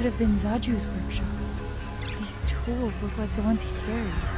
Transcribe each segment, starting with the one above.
could have been Zaju's workshop. These tools look like the ones he carries.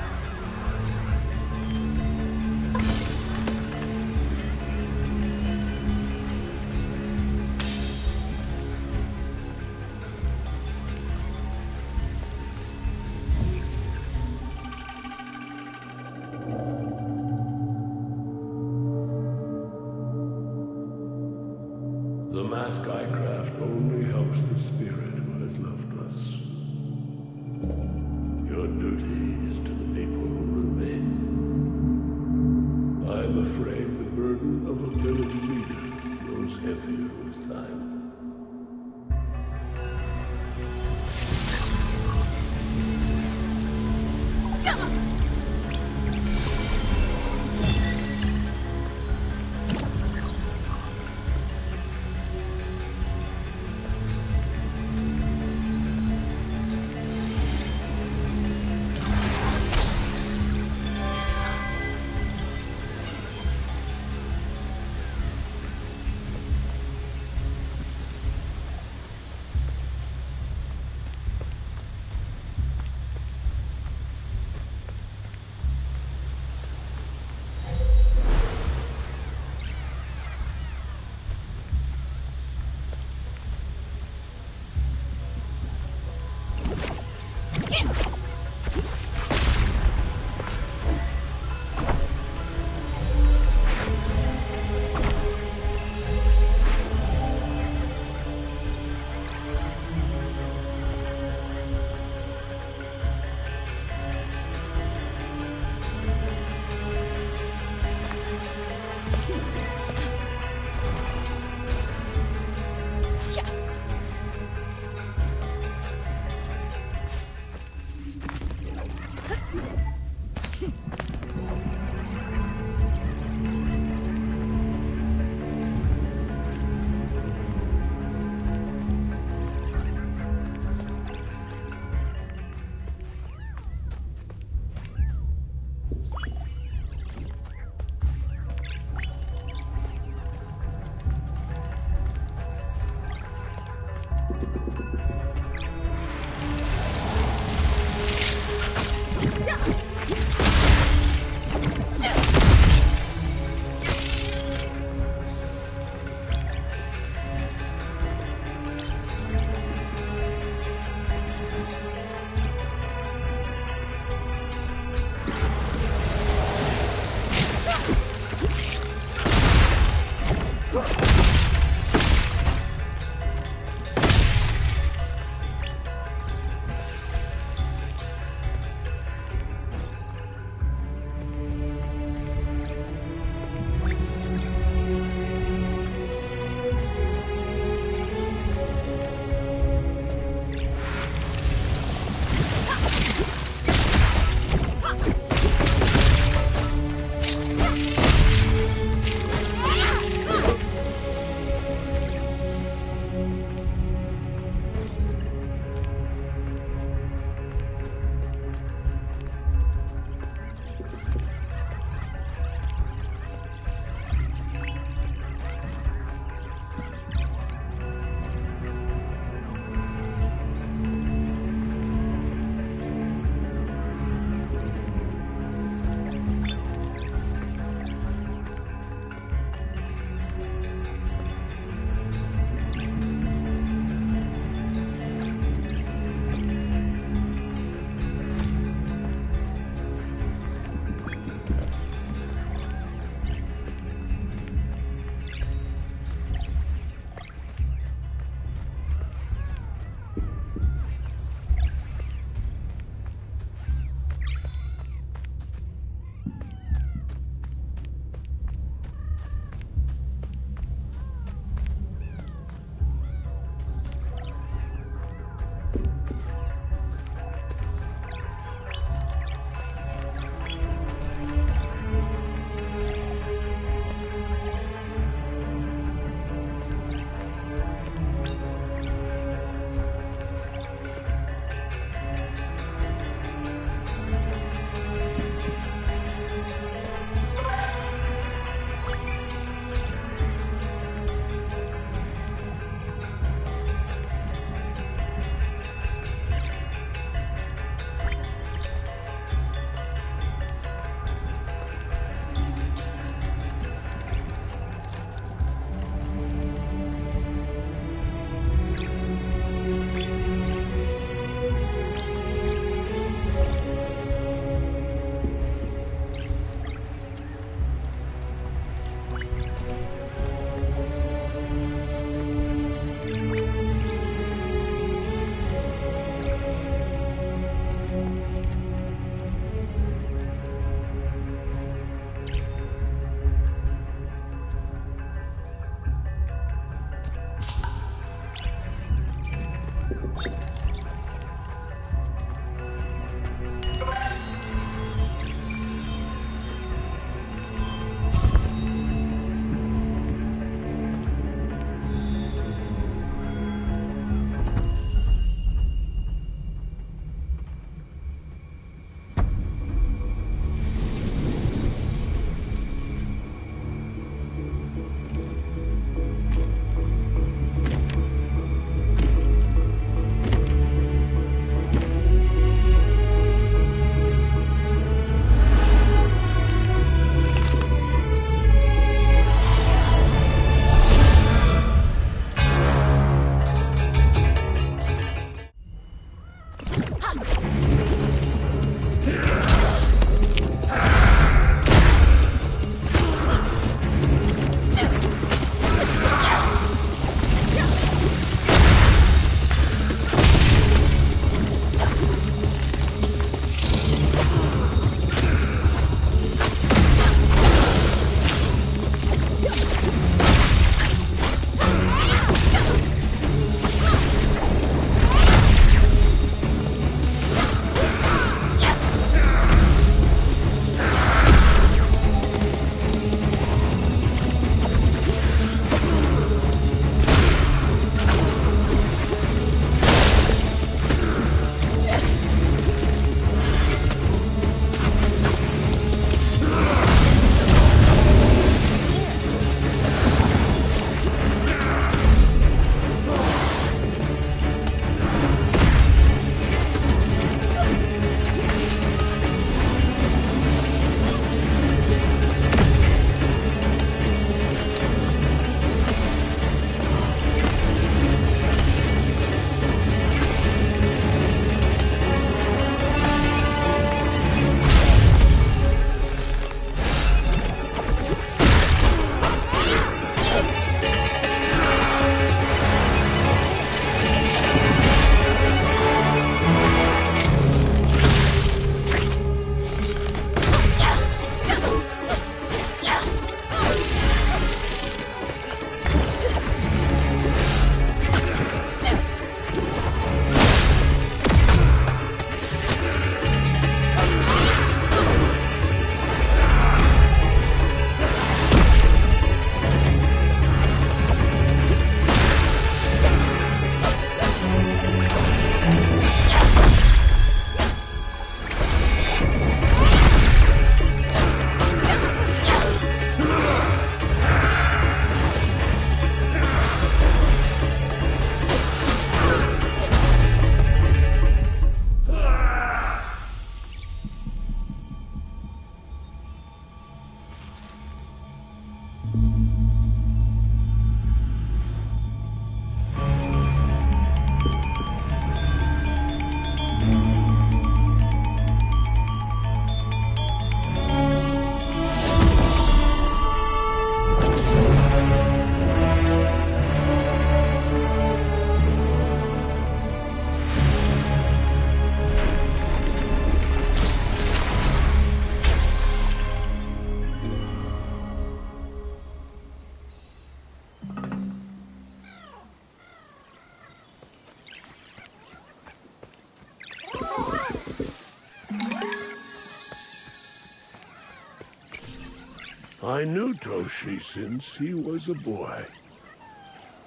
I knew Toshi since he was a boy.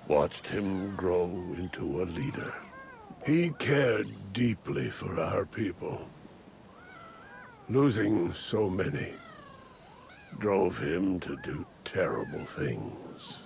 Watched him grow into a leader. He cared deeply for our people. Losing so many drove him to do terrible things.